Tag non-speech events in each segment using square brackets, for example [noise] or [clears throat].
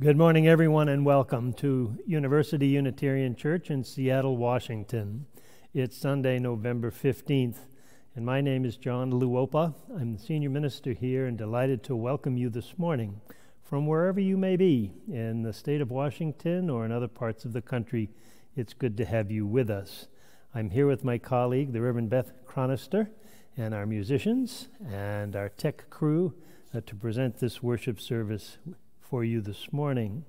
Good morning, everyone, and welcome to University Unitarian Church in Seattle, Washington. It's Sunday, November 15th, and my name is Jon Luopa. I'm the senior minister here and delighted to welcome you this morning from wherever you may be in the state of Washington or in other parts of the country. It's good to have you with us. I'm here with my colleague, the Reverend Beth Chronister, and our musicians and our tech crew uh, to present this worship service for you this morning.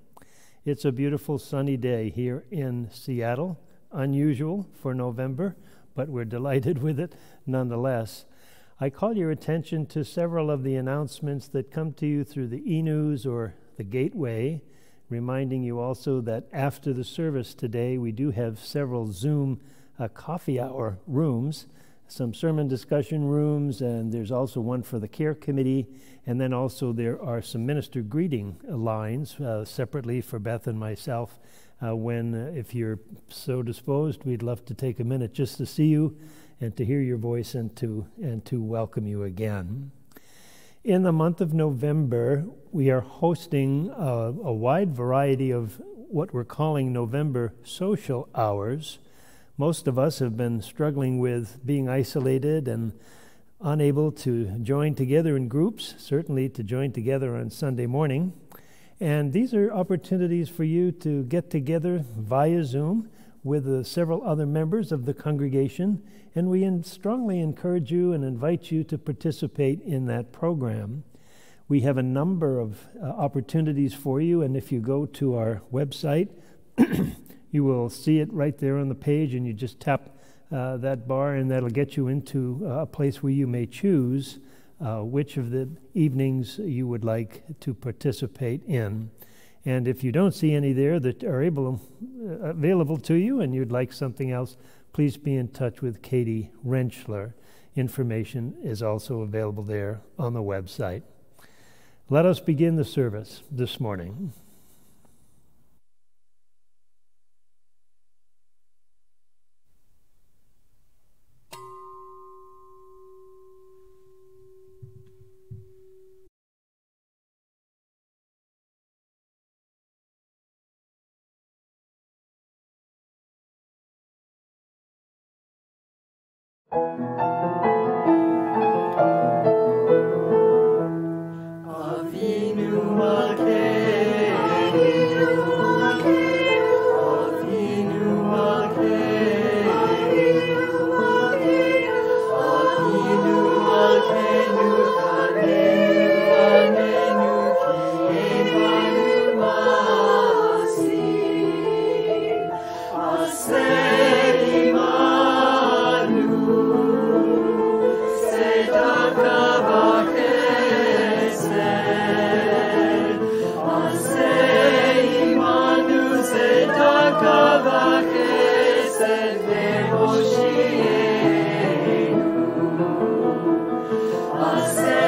It's a beautiful sunny day here in Seattle, unusual for November, but we're [laughs] delighted with it nonetheless. I call your attention to several of the announcements that come to you through the e news or the gateway, reminding you also that after the service today, we do have several Zoom uh, coffee hour rooms some sermon discussion rooms, and there's also one for the care committee. And then also there are some minister greeting lines uh, separately for Beth and myself. Uh, when, uh, if you're so disposed, we'd love to take a minute just to see you and to hear your voice and to, and to welcome you again. In the month of November, we are hosting a, a wide variety of what we're calling November social hours. Most of us have been struggling with being isolated and unable to join together in groups, certainly to join together on Sunday morning. And these are opportunities for you to get together via Zoom with uh, several other members of the congregation. And we in strongly encourage you and invite you to participate in that program. We have a number of uh, opportunities for you, and if you go to our website, [clears throat] you will see it right there on the page, and you just tap uh, that bar, and that'll get you into uh, a place where you may choose uh, which of the evenings you would like to participate in. And if you don't see any there that are able, uh, available to you and you'd like something else, please be in touch with Katie Rentschler. Information is also available there on the website. Let us begin the service this morning. say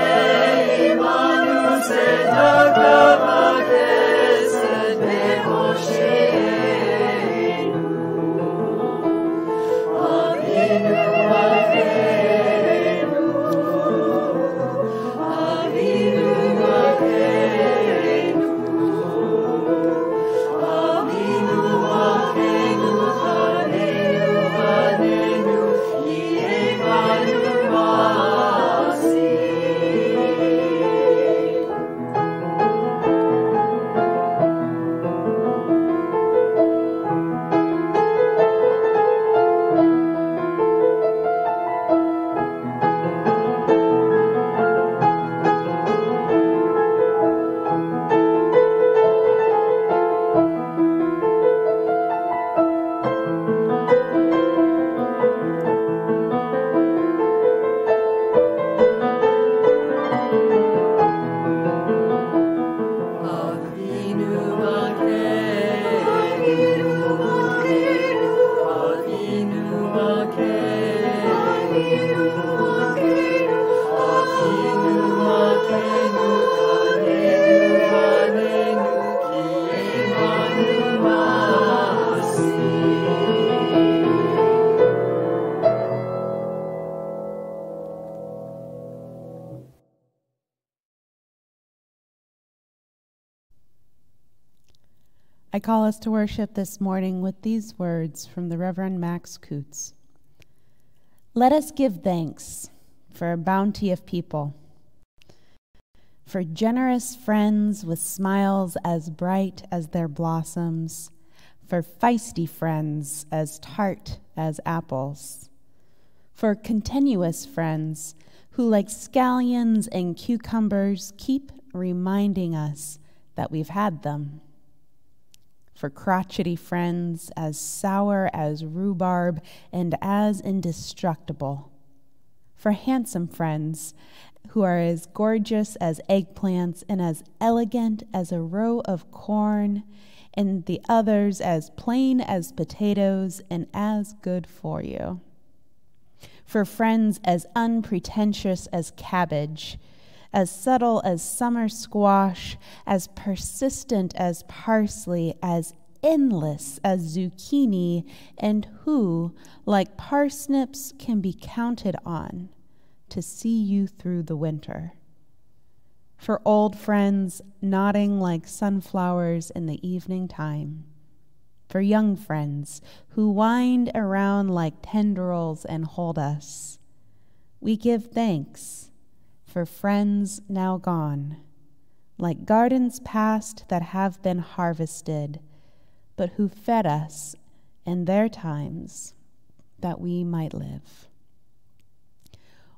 call us to worship this morning with these words from the Reverend Max Coots. Let us give thanks for a bounty of people, for generous friends with smiles as bright as their blossoms, for feisty friends as tart as apples, for continuous friends who, like scallions and cucumbers, keep reminding us that we've had them for crotchety friends as sour as rhubarb and as indestructible, for handsome friends who are as gorgeous as eggplants and as elegant as a row of corn, and the others as plain as potatoes and as good for you. For friends as unpretentious as cabbage, as subtle as summer squash, as persistent as parsley, as endless as zucchini, and who, like parsnips, can be counted on to see you through the winter. For old friends nodding like sunflowers in the evening time. For young friends who wind around like tendrils and hold us. We give thanks for friends now gone, like gardens past that have been harvested, but who fed us in their times that we might live.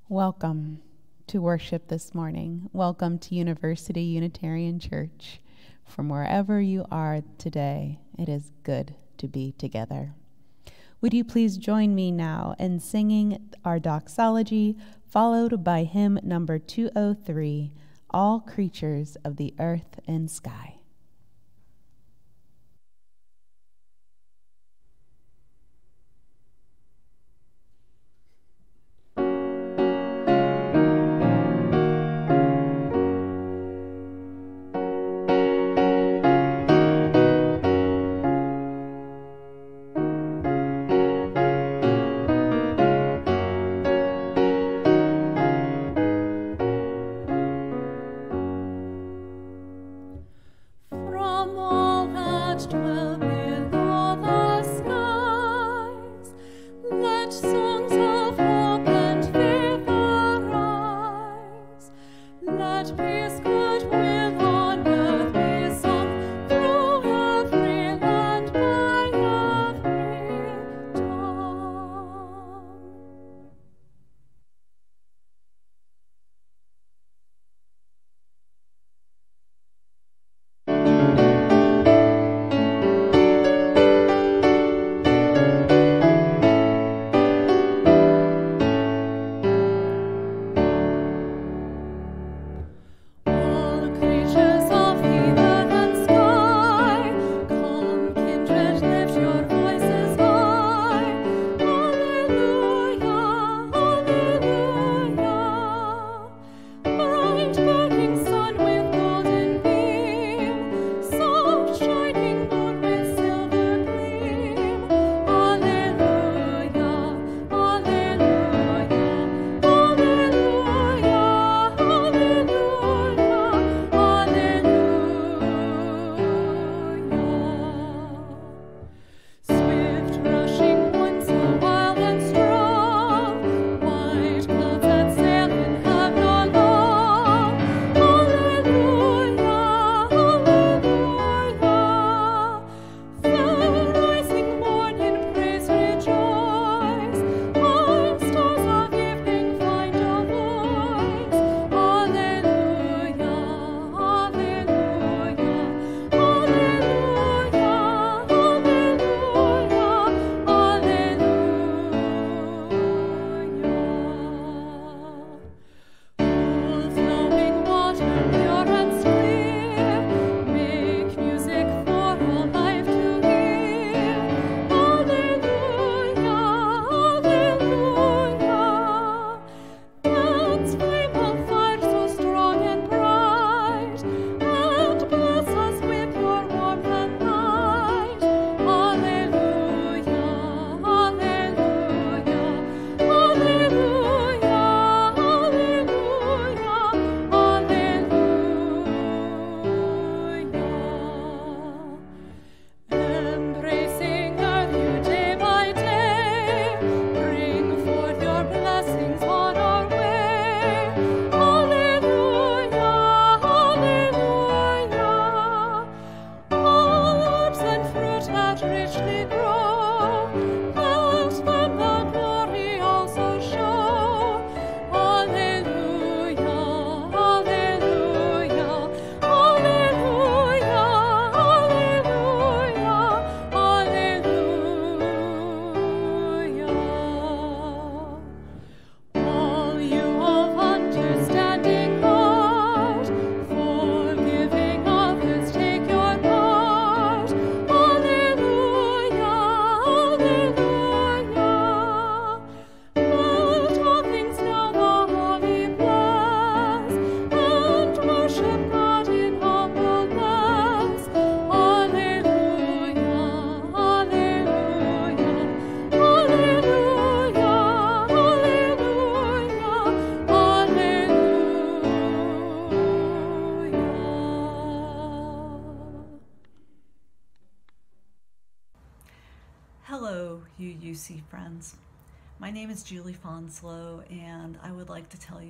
Welcome to worship this morning. Welcome to University Unitarian Church. From wherever you are today, it is good to be together. Would you please join me now in singing our doxology followed by hymn number 203 All Creatures of the Earth and Sky.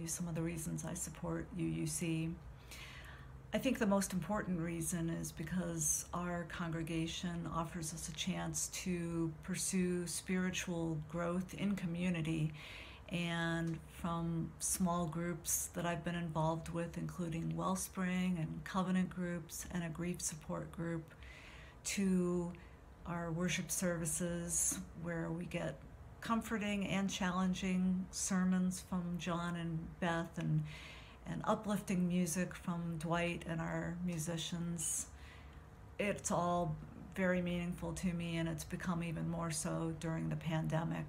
Some of the reasons I support UUC. I think the most important reason is because our congregation offers us a chance to pursue spiritual growth in community and from small groups that I've been involved with, including Wellspring and Covenant groups and a grief support group, to our worship services where we get comforting and challenging sermons from Jon and Beth and and uplifting music from Dwight and our musicians. It's all very meaningful to me and it's become even more so during the pandemic.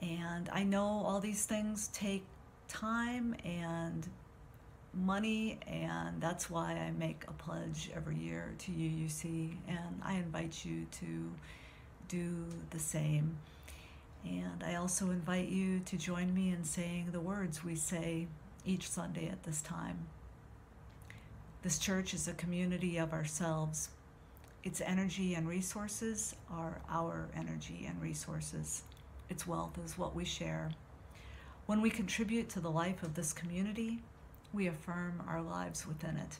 And I know all these things take time and money, and that's why I make a pledge every year to UUC, and I invite you to do the same. And I also invite you to join me in saying the words we say each Sunday at this time. This church is a community of ourselves. Its energy and resources are our energy and resources. Its wealth is what we share. When we contribute to the life of this community, we affirm our lives within it.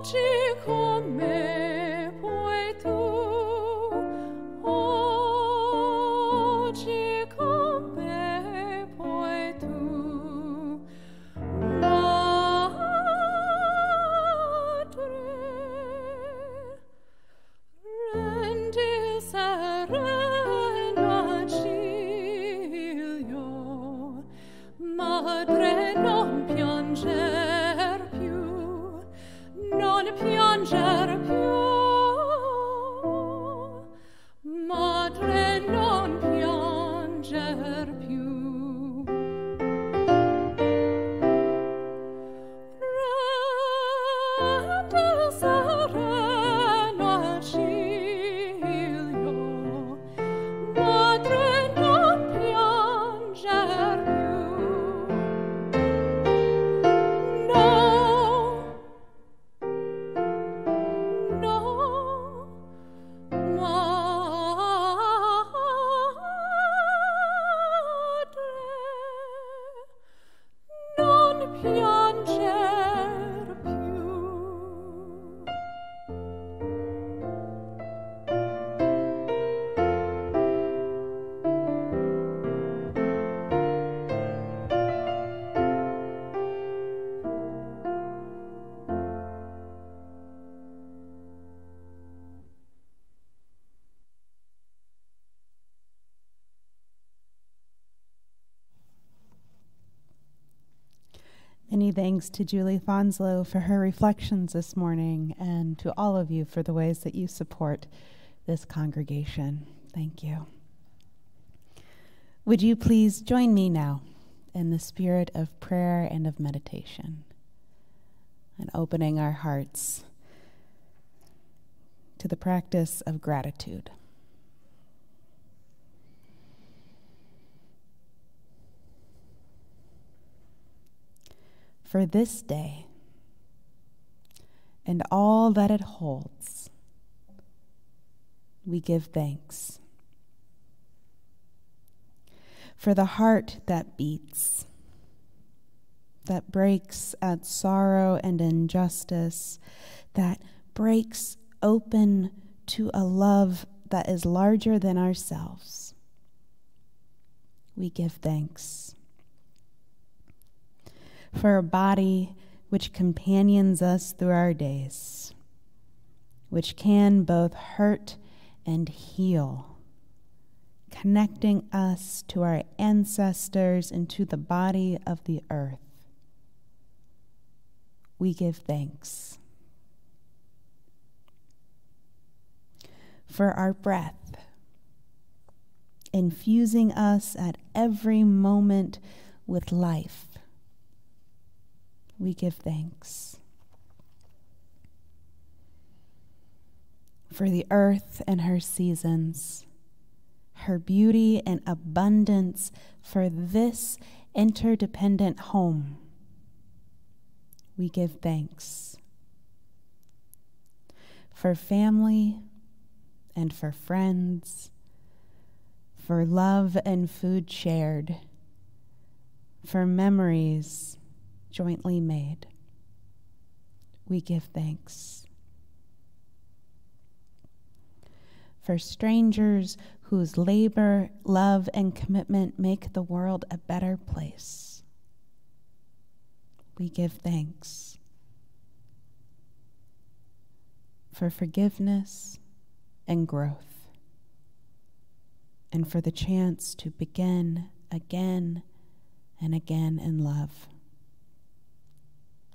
Many thanks to Julie Fonslow for her reflections this morning and to all of you for the ways that you support this congregation. Thank you. Would you please join me now in the spirit of prayer and of meditation and opening our hearts to the practice of gratitude. For this day and all that it holds, we give thanks. For the heart that beats, that breaks at sorrow and injustice, that breaks open to a love that is larger than ourselves. We give thanks. For a body which companions us through our days, which can both hurt and heal, connecting us to our ancestors and to the body of the earth. We give thanks. for our breath, infusing us at every moment with life. We give thanks. For the earth and her seasons, her beauty and abundance for this interdependent home. We give thanks. For family and for friends, for love and food shared, for memories jointly made. We give thanks. For strangers whose labor, love, and commitment make the world a better place. We give thanks. For forgiveness and growth, and for the chance to begin again and again in love.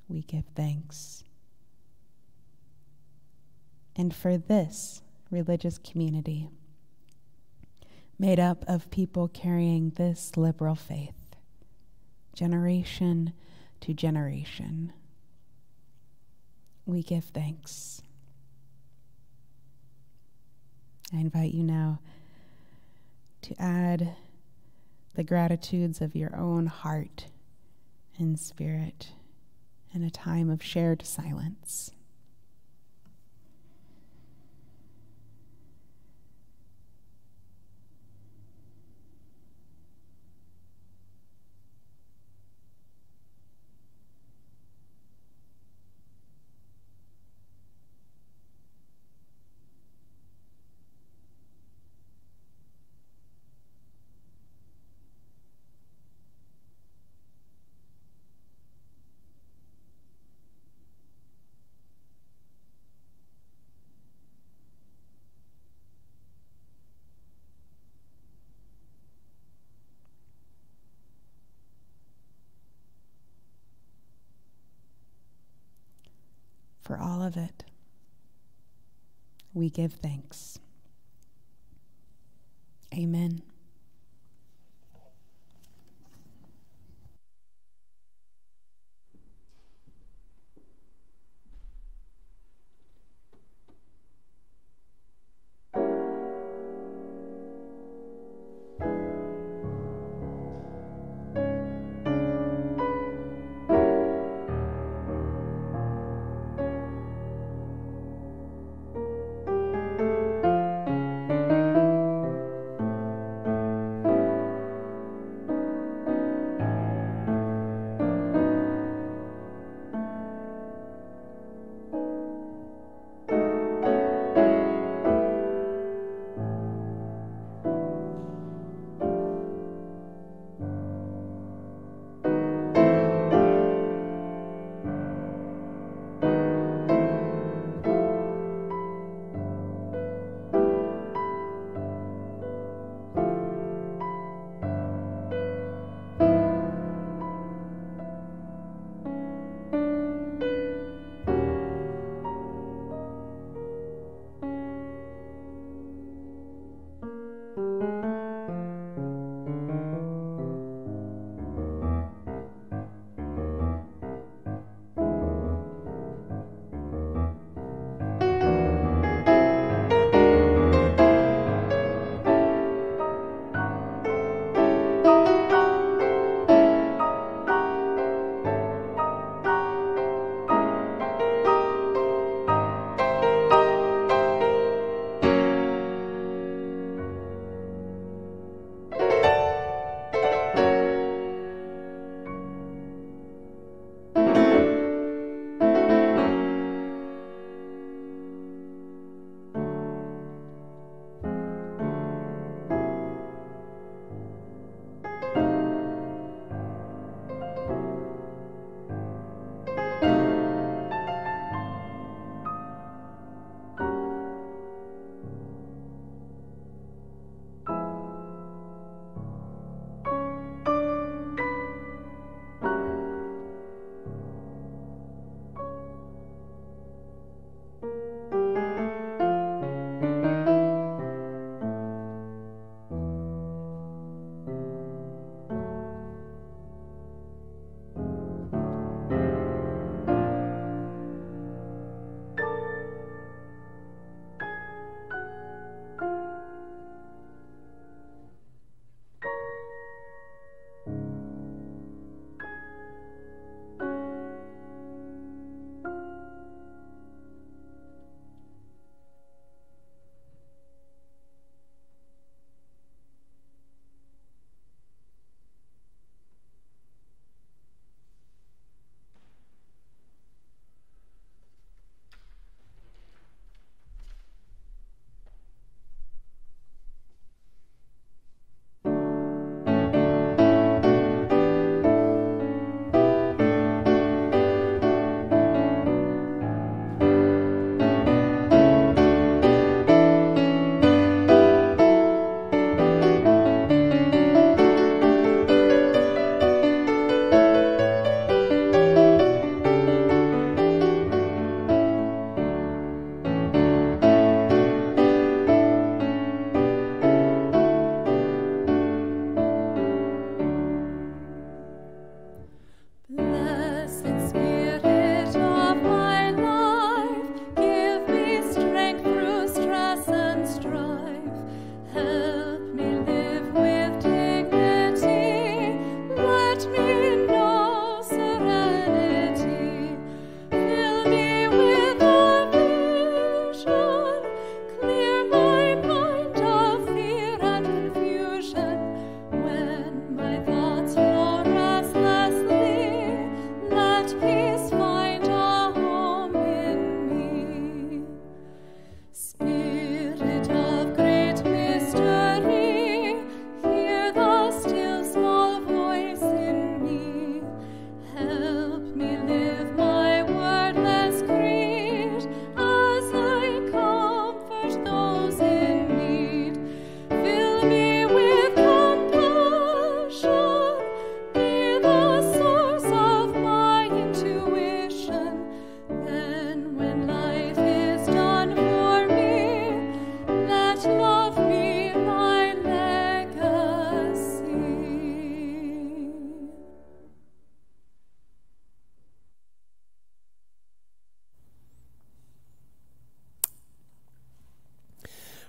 We give thanks. And for this religious community, made up of people carrying this liberal faith, generation to generation, we give thanks. I invite you now to add the gratitudes of your own heart and spirit in a time of shared silence. for all of it. We give thanks. Amen.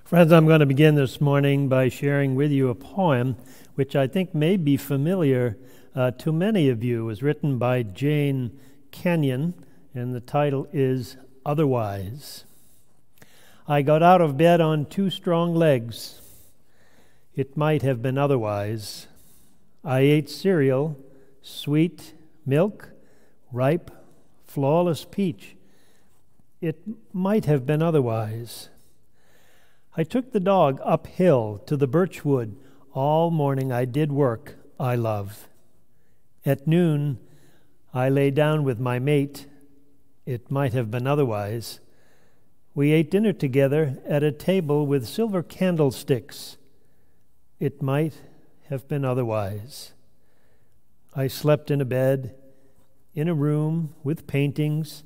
Friends, I'm going to begin this morning by sharing with you a poem which I think may be familiar uh, to many of you. It was written by Jane Kenyon, and the title is Otherwise. I got out of bed on two strong legs. It might have been otherwise. I ate cereal, sweet milk, ripe, flawless peach. It might have been otherwise. I took the dog uphill to the birch wood. All morning I did work I love. At noon I lay down with my mate. It might have been otherwise. We ate dinner together at a table with silver candlesticks. It might have been otherwise. I slept in a bed, in a room with paintings,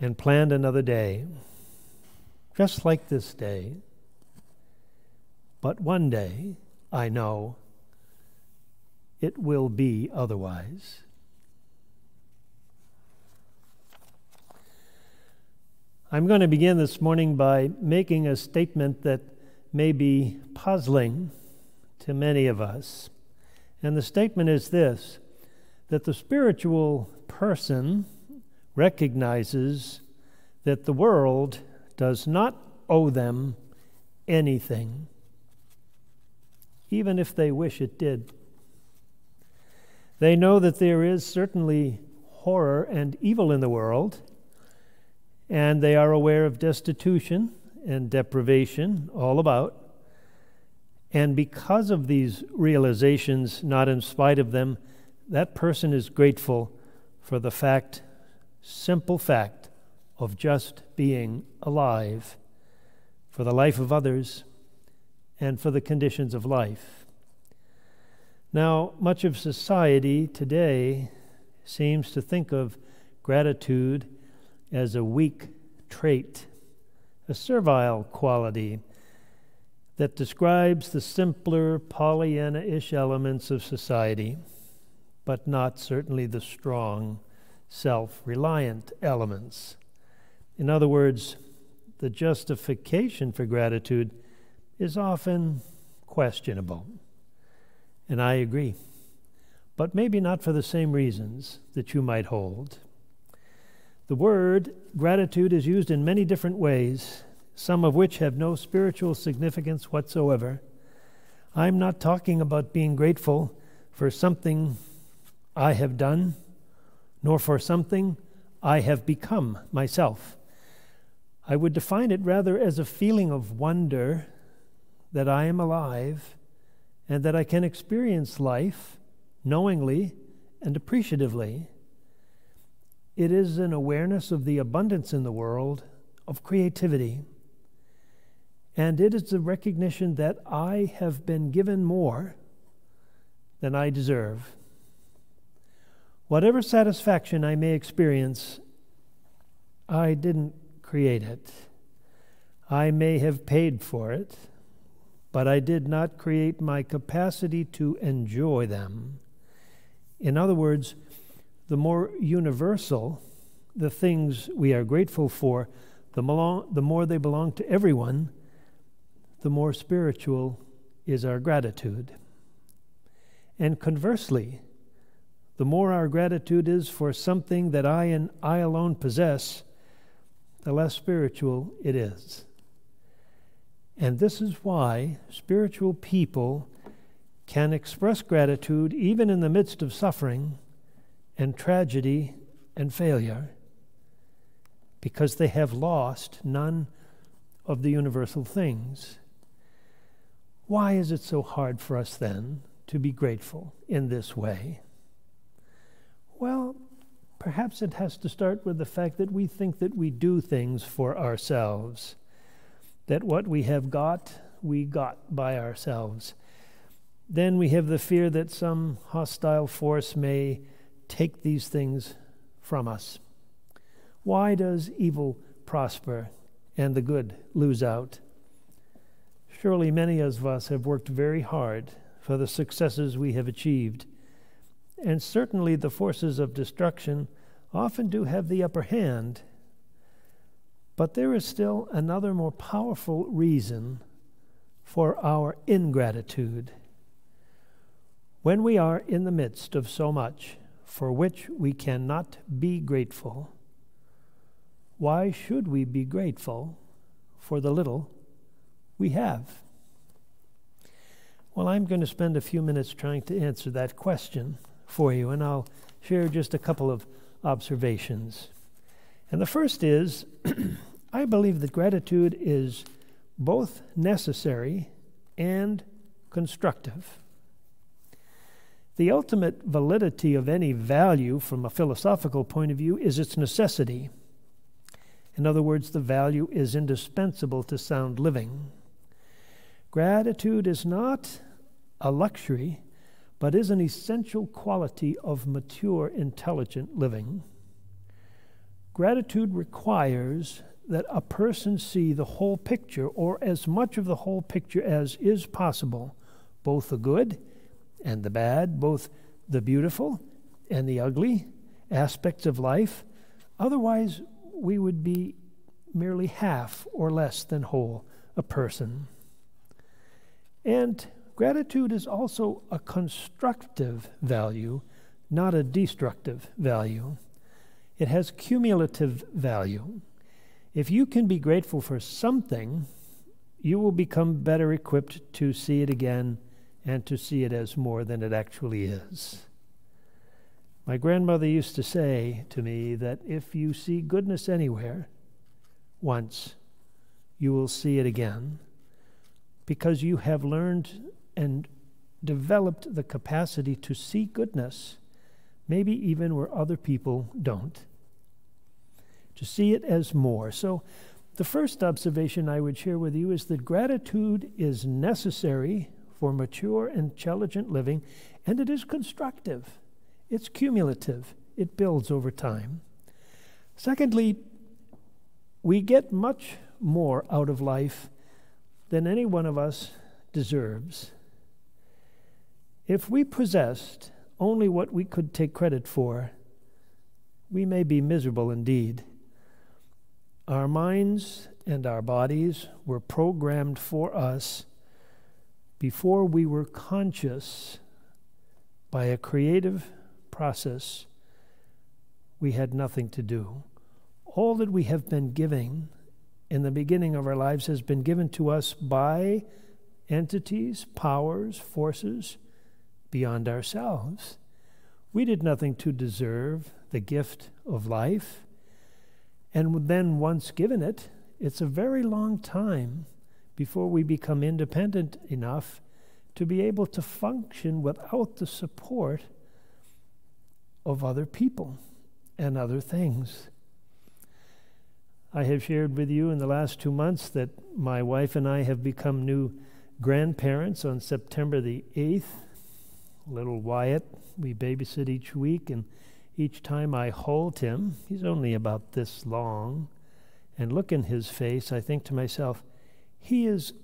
and planned another day just like this day. But one day, I know, it will be otherwise. I'm going to begin this morning by making a statement that may be puzzling to many of us. And the statement is this that the spiritual person recognizes that the world does not owe them anything, even if they wish it did. They know that there is certainly horror and evil in the world, and they are aware of destitution and deprivation all about. And because of these realizations, not in spite of them, that person is grateful for the fact, simple fact, of just being alive for the life of others and for the conditions of life. Now, much of society today seems to think of gratitude as a weak trait, a servile quality that describes the simpler Pollyanna ish elements of society, but not certainly the strong, self reliant elements. In other words, the justification for gratitude is often questionable. And I agree. But maybe not for the same reasons that you might hold. The word gratitude is used in many different ways, some of which have no spiritual significance whatsoever. I'm not talking about being grateful for something I have done, nor for something I have become myself. I would define it rather as a feeling of wonder that I am alive and that I can experience life knowingly and appreciatively. It is an awareness of the abundance in the world of creativity. And it is the recognition that I have been given more than I deserve. Whatever satisfaction I may experience, I didn't create it. I may have paid for it, but I did not create my capacity to enjoy them. In other words, the more universal the things we are grateful for, the, the more they belong to everyone, the more spiritual is our gratitude. And conversely, the more our gratitude is for something that I and I alone possess, the less spiritual it is. And this is why spiritual people can express gratitude even in the midst of suffering and tragedy and failure because they have lost none of the universal things. Why is it so hard for us then to be grateful in this way? Well, perhaps it has to start with the fact that we think that we do things for ourselves, that what we have got, we got by ourselves. Then we have the fear that some hostile force may take these things from us. Why does evil prosper and the good lose out? Surely many of us have worked very hard for the successes we have achieved. And certainly the forces of destruction often do have the upper hand. But there is still another more powerful reason for our ingratitude. When we are in the midst of so much for which we cannot be grateful, why should we be grateful for the little we have? Well, I'm going to spend a few minutes trying to answer that question for you, and I'll share just a couple of observations. And the first is [clears throat] I believe that gratitude is both necessary and constructive. The ultimate validity of any value from a philosophical point of view is its necessity. In other words, the value is indispensable to sound living. Gratitude is not a luxury, but is an essential quality of mature, intelligent living. Gratitude requires that a person see the whole picture, or as much of the whole picture as is possible, both the good and the bad, both the beautiful and the ugly aspects of life. Otherwise, we would be merely half or less than whole a person. And gratitude is also a constructive value, not a destructive value. It has cumulative value. If you can be grateful for something, you will become better equipped to see it again and to see it as more than it actually is. My grandmother used to say to me that if you see goodness anywhere once, you will see it again because you have learned and developed the capacity to see goodness, maybe even where other people don't. To see it as more. So, the first observation I would share with you is that gratitude is necessary for mature, and intelligent living, and it is constructive. It's cumulative, it builds over time. Secondly, we get much more out of life than any one of us deserves. If we possessed only what we could take credit for, we may be miserable indeed. Our minds and our bodies were programmed for us before we were conscious by a creative process, we had nothing to do. All that we have been giving in the beginning of our lives has been given to us by entities, powers, forces beyond ourselves. We did nothing to deserve the gift of life. And then, once given it, it's a very long time before we become independent enough to be able to function without the support of other people and other things. I have shared with you in the last two months that my wife and I have become new grandparents on September the 8th. Little Wyatt, we babysit each week, and each time I hold him, he's only about this long, and look in his face, I think to myself, he is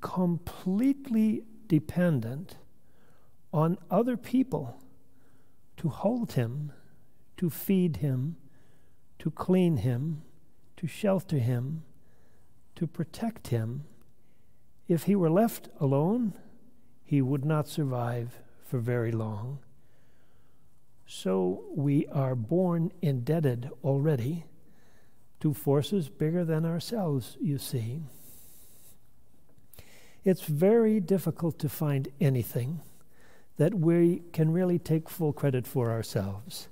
completely dependent on other people to hold him, to feed him, to clean him, to shelter him, to protect him. If he were left alone, he would not survive for very long. So we are born indebted already to forces bigger than ourselves, you see it's very difficult to find anything that we can really take full credit for ourselves.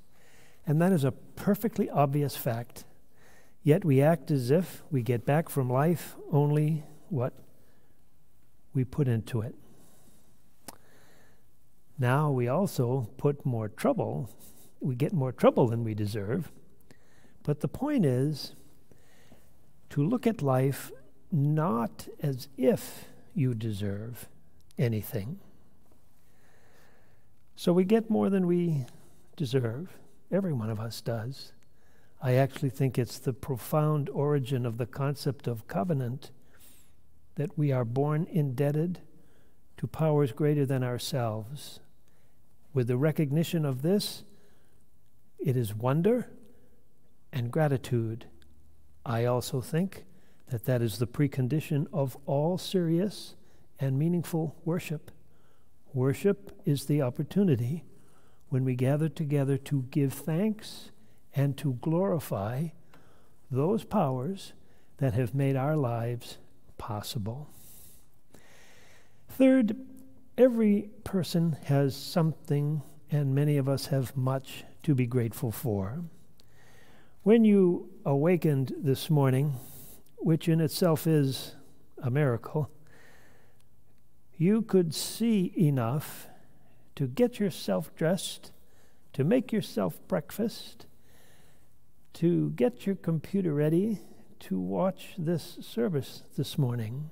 And that is a perfectly obvious fact. Yet we act as if we get back from life only what we put into it. Now we also put more trouble, we get more trouble than we deserve. But the point is to look at life not as if you deserve anything. So we get more than we deserve. Every one of us does. I actually think it's the profound origin of the concept of covenant that we are born indebted to powers greater than ourselves. With the recognition of this, it is wonder and gratitude. I also think that that is the precondition of all serious and meaningful worship. Worship is the opportunity when we gather together to give thanks and to glorify those powers that have made our lives possible. Third, every person has something, and many of us have much to be grateful for. When you awakened this morning, which in itself is a miracle, you could see enough to get yourself dressed, to make yourself breakfast, to get your computer ready to watch this service this morning.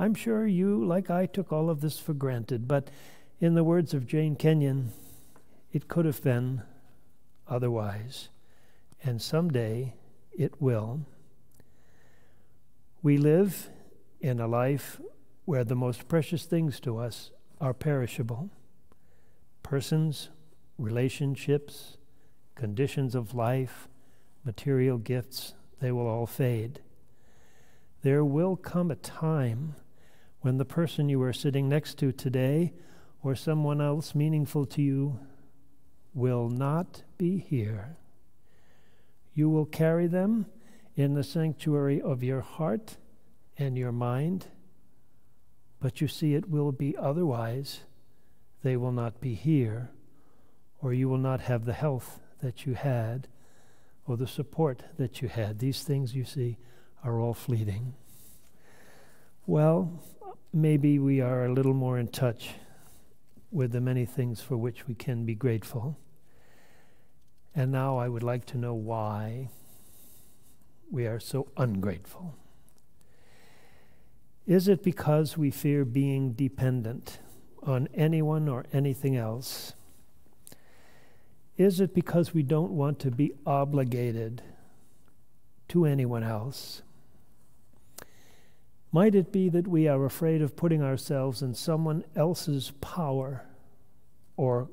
I'm sure you, like I, took all of this for granted, but in the words of Jane Kenyon, it could have been otherwise, and someday it will. We live in a life where the most precious things to us are perishable persons, relationships, conditions of life, material gifts, they will all fade. There will come a time when the person you are sitting next to today or someone else meaningful to you will not be here. You will carry them in the sanctuary of your heart and your mind, but you see, it will be otherwise. They will not be here, or you will not have the health that you had or the support that you had. These things, you see, are all fleeting. Well, maybe we are a little more in touch with the many things for which we can be grateful. And now I would like to know why we are so ungrateful. Is it because we fear being dependent on anyone or anything else? Is it because we don't want to be obligated to anyone else? Might it be that we are afraid of putting ourselves in someone else's power or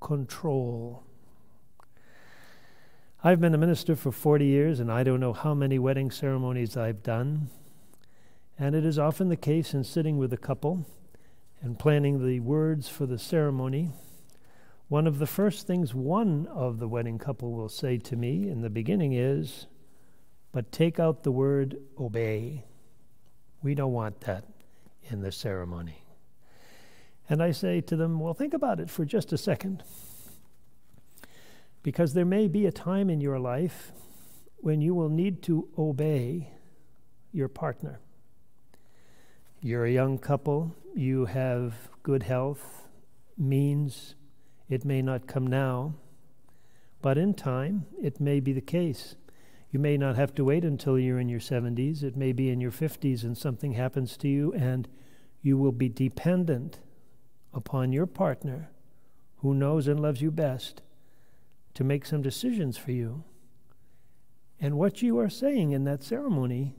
control? I've been a minister for 40 years, and I don't know how many wedding ceremonies I've done. And it is often the case in sitting with a couple and planning the words for the ceremony one of the first things one of the wedding couple will say to me in the beginning is, but take out the word obey. We don't want that in the ceremony. And I say to them, well, think about it for just a second. Because there may be a time in your life when you will need to obey your partner. You're a young couple, you have good health, means, it may not come now, but in time, it may be the case. You may not have to wait until you're in your 70s. It may be in your 50s and something happens to you, and you will be dependent upon your partner who knows and loves you best to make some decisions for you. And what you are saying in that ceremony,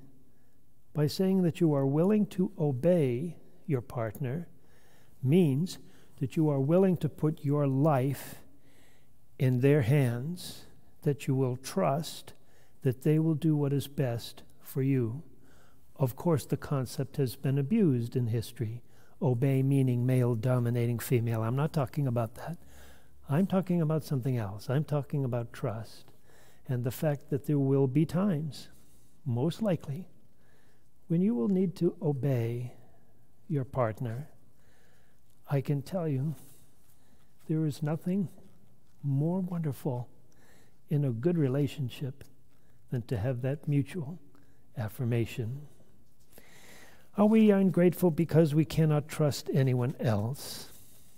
by saying that you are willing to obey your partner, means that you are willing to put your life in their hands, that you will trust that they will do what is best for you. Of course, the concept has been abused in history. Obey meaning male dominating female. I'm not talking about that. I'm talking about something else. I'm talking about trust and the fact that there will be times, most likely, when you will need to obey your partner I can tell you there is nothing more wonderful in a good relationship than to have that mutual affirmation. Are we ungrateful because we cannot trust anyone else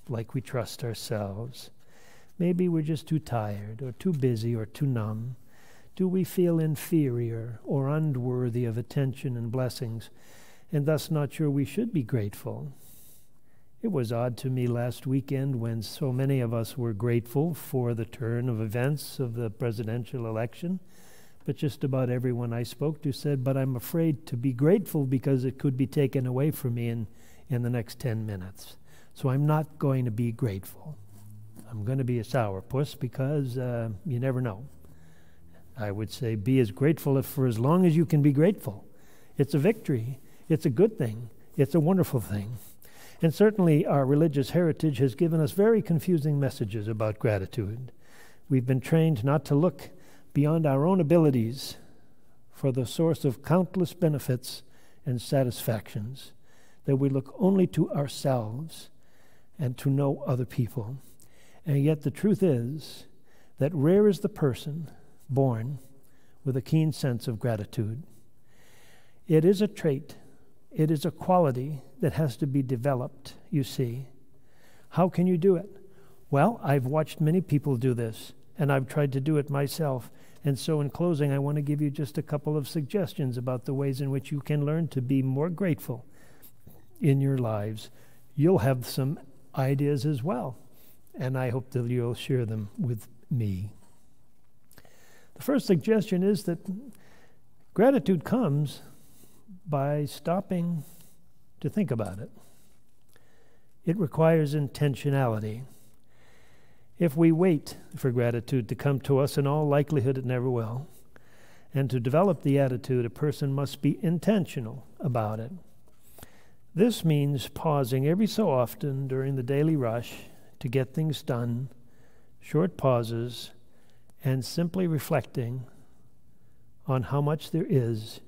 like we trust ourselves? Maybe we're just too tired or too busy or too numb. Do we feel inferior or unworthy of attention and blessings, and thus not sure we should be grateful? It was odd to me last weekend when so many of us were grateful for the turn of events of the presidential election but just about everyone I spoke to said, But I'm afraid to be grateful because it could be taken away from me in, in the next 10 minutes. So I'm not going to be grateful. I'm going to be a sourpuss because uh, you never know. I would say be as grateful for as long as you can be grateful. It's a victory, it's a good thing, it's a wonderful thing. And certainly, our religious heritage has given us very confusing messages about gratitude. We've been trained not to look beyond our own abilities for the source of countless benefits and satisfactions, that we look only to ourselves and to no other people. And yet, the truth is that rare is the person born with a keen sense of gratitude. It is a trait, it is a quality that has to be developed, you see. How can you do it? Well, I've watched many people do this, and I've tried to do it myself. And so, in closing, I want to give you just a couple of suggestions about the ways in which you can learn to be more grateful in your lives. You'll have some ideas as well, and I hope that you'll share them with me. The first suggestion is that gratitude comes by stopping to think about it. It requires intentionality. If we wait for gratitude to come to us, in all likelihood it never will. And to develop the attitude, a person must be intentional about it. This means pausing every so often during the daily rush to get things done, short pauses, and simply reflecting on how much there is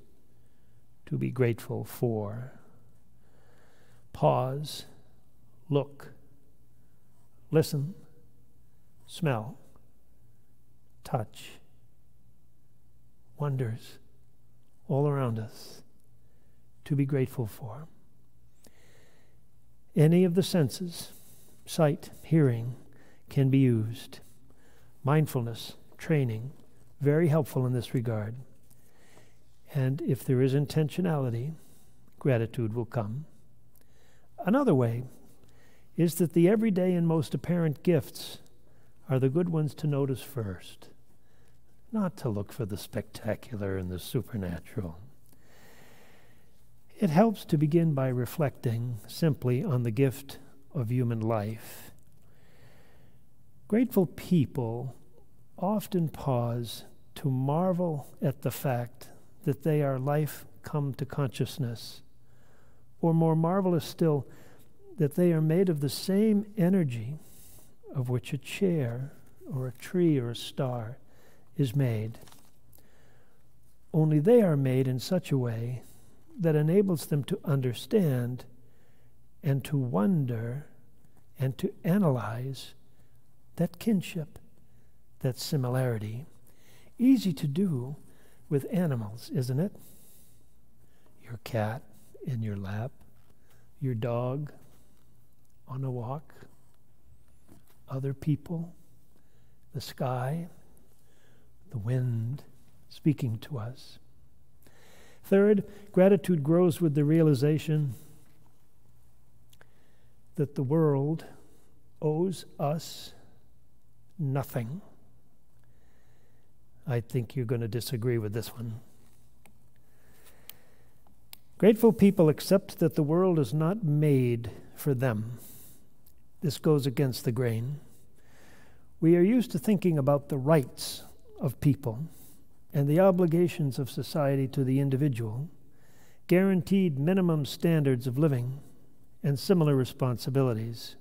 to be grateful for. Pause, look, listen smell, touch, wonders all around us to be grateful for. Any of the senses, sight, hearing, can be used. Mindfulness, training, very helpful in this regard. And if there is intentionality, gratitude will come. Another way is that the everyday and most apparent gifts are the good ones to notice first, not to look for the spectacular and the supernatural. It helps to begin by reflecting simply on the gift of human life. Grateful people often pause to marvel at the fact that they are life come to consciousness, or more marvelous still, that they are made of the same energy of which a chair or a tree or a star is made. Only they are made in such a way that enables them to understand and to wonder and to analyze that kinship, that similarity. Easy to do with animals, isn't it? Your cat in your lap, your dog on a walk other people, the sky, the wind speaking to us. Third, gratitude grows with the realization that the world owes us nothing. I think you're going to disagree with this one. Grateful people accept that the world is not made for them. This goes against the grain. We are used to thinking about the rights of people and the obligations of society to the individual, guaranteed minimum standards of living, and similar responsibilities.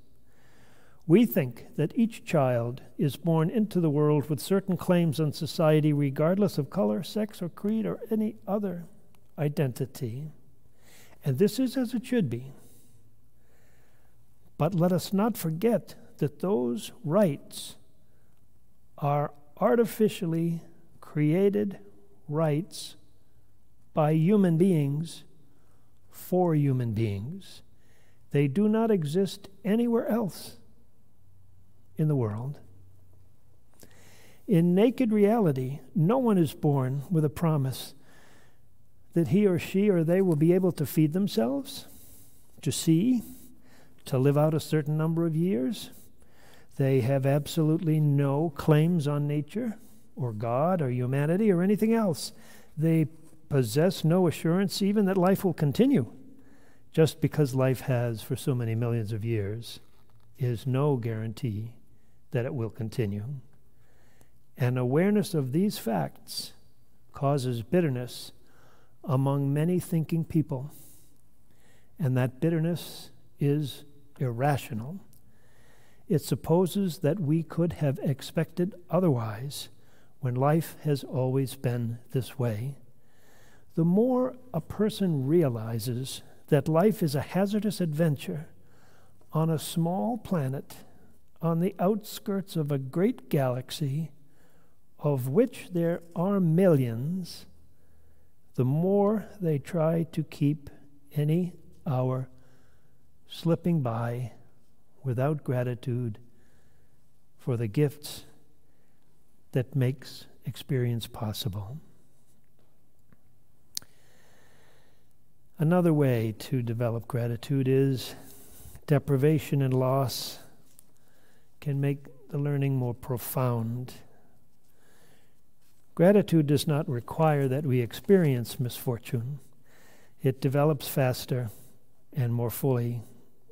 We think that each child is born into the world with certain claims on society, regardless of color, sex, or creed, or any other identity. And this is as it should be. But let us not forget that those rights are artificially created rights by human beings for human beings. They do not exist anywhere else in the world. In naked reality, no one is born with a promise that he or she or they will be able to feed themselves, to see, to live out a certain number of years. They have absolutely no claims on nature or God or humanity or anything else. They possess no assurance even that life will continue just because life has for so many millions of years is no guarantee that it will continue. And awareness of these facts causes bitterness among many thinking people. And that bitterness is irrational. It supposes that we could have expected otherwise when life has always been this way. The more a person realizes that life is a hazardous adventure on a small planet on the outskirts of a great galaxy of which there are millions, the more they try to keep any hour slipping by without gratitude for the gifts that makes experience possible. Another way to develop gratitude is deprivation and loss can make the learning more profound. Gratitude does not require that we experience misfortune. It develops faster and more fully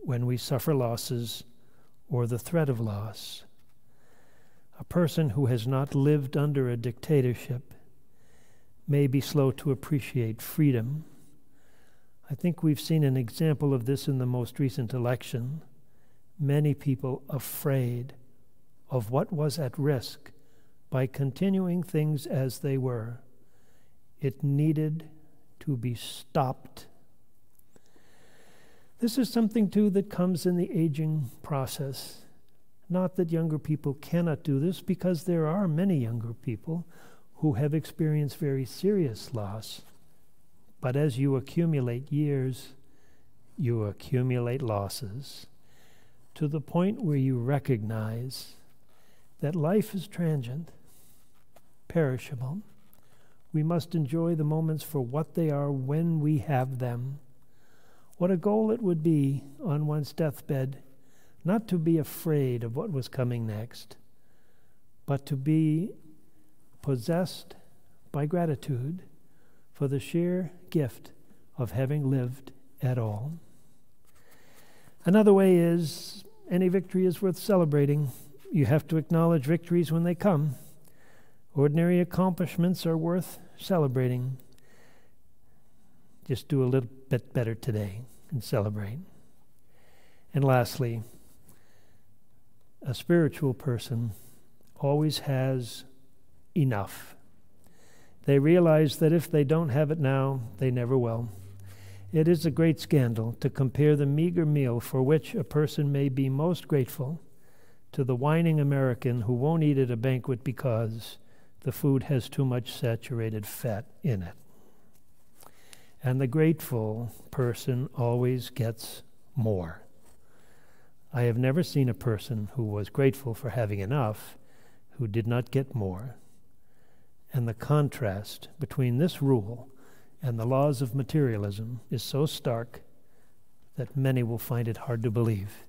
when we suffer losses or the threat of loss. A person who has not lived under a dictatorship may be slow to appreciate freedom. I think we've seen an example of this in the most recent election many people afraid of what was at risk by continuing things as they were. It needed to be stopped. This is something, too, that comes in the aging process. Not that younger people cannot do this, because there are many younger people who have experienced very serious loss. But as you accumulate years, you accumulate losses to the point where you recognize that life is transient, perishable. We must enjoy the moments for what they are when we have them. What a goal it would be on one's deathbed not to be afraid of what was coming next, but to be possessed by gratitude for the sheer gift of having lived at all. Another way is any victory is worth celebrating. You have to acknowledge victories when they come. Ordinary accomplishments are worth celebrating. Just do a little bit better today and celebrate. And lastly, a spiritual person always has enough. They realize that if they don't have it now, they never will. It is a great scandal to compare the meager meal for which a person may be most grateful to the whining American who won't eat at a banquet because the food has too much saturated fat in it. And the grateful person always gets more. I have never seen a person who was grateful for having enough who did not get more. And the contrast between this rule and the laws of materialism is so stark that many will find it hard to believe.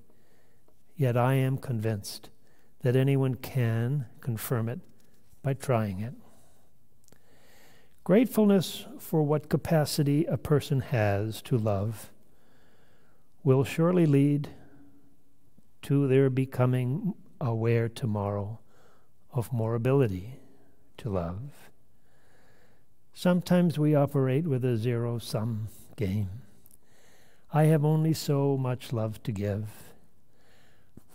Yet I am convinced that anyone can confirm it by trying it. Gratefulness for what capacity a person has to love will surely lead to their becoming aware tomorrow of more ability to love. Sometimes we operate with a zero sum game. I have only so much love to give.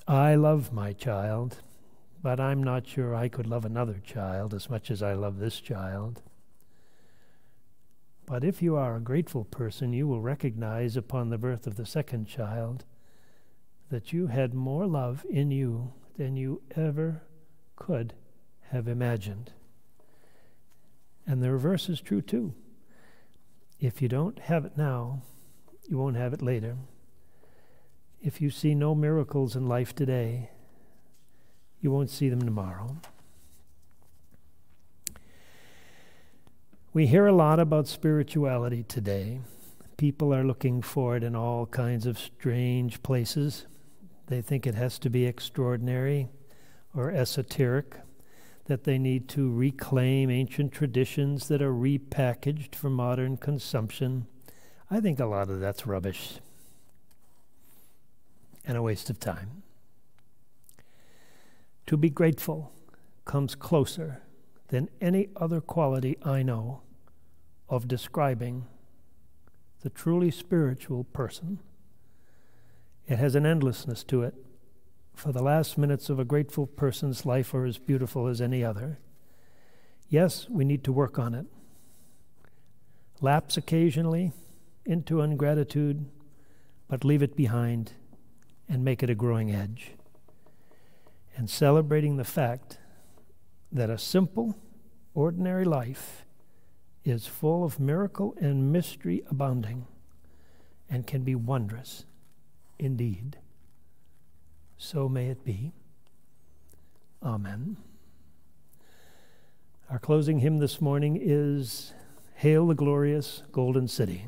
I love my child, but I'm not sure I could love another child as much as I love this child. But if you are a grateful person, you will recognize upon the birth of the second child that you had more love in you than you ever could have imagined. And the reverse is true too. If you don't have it now, you won't have it later. If you see no miracles in life today, you won't see them tomorrow. We hear a lot about spirituality today. People are looking for it in all kinds of strange places. They think it has to be extraordinary or esoteric, that they need to reclaim ancient traditions that are repackaged for modern consumption. I think a lot of that's rubbish and a waste of time. To be grateful comes closer than any other quality I know of describing the truly spiritual person. It has an endlessness to it. For the last minutes of a grateful person's life are as beautiful as any other. Yes, we need to work on it. Lapse occasionally into ungratitude, but leave it behind and make it a growing edge. And celebrating the fact that a simple, ordinary life is full of miracle and mystery abounding and can be wondrous indeed. So may it be. Amen. Our closing hymn this morning is Hail the Glorious Golden City.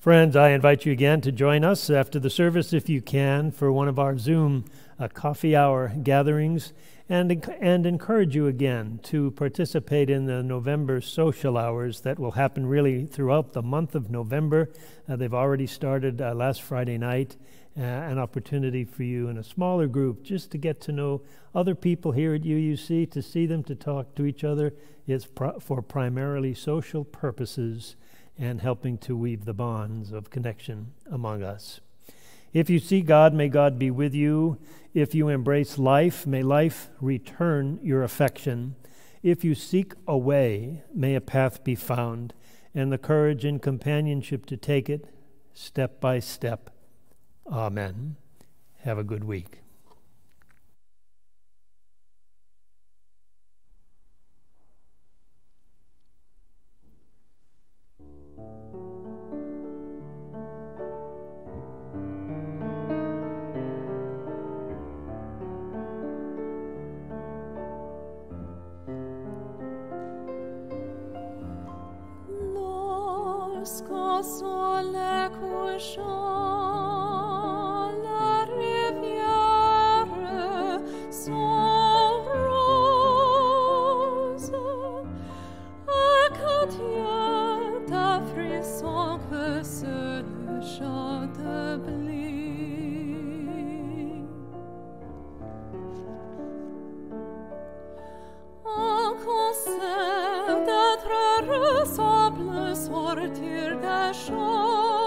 Friends, I invite you again to join us after the service, if you can, for one of our Zoom uh, coffee hour gatherings, and, and encourage you again to participate in the November social hours that will happen really throughout the month of November. Uh, they've already started uh, last Friday night, uh, an opportunity for you in a smaller group just to get to know other people here at UUC, to see them, to talk to each other. It's for primarily social purposes and helping to weave the bonds of connection among us. If you see God, may God be with you. If you embrace life, may life return your affection. If you seek a way, may a path be found, and the courage and companionship to take it step by step. Amen. Have a good week. Sortir des champs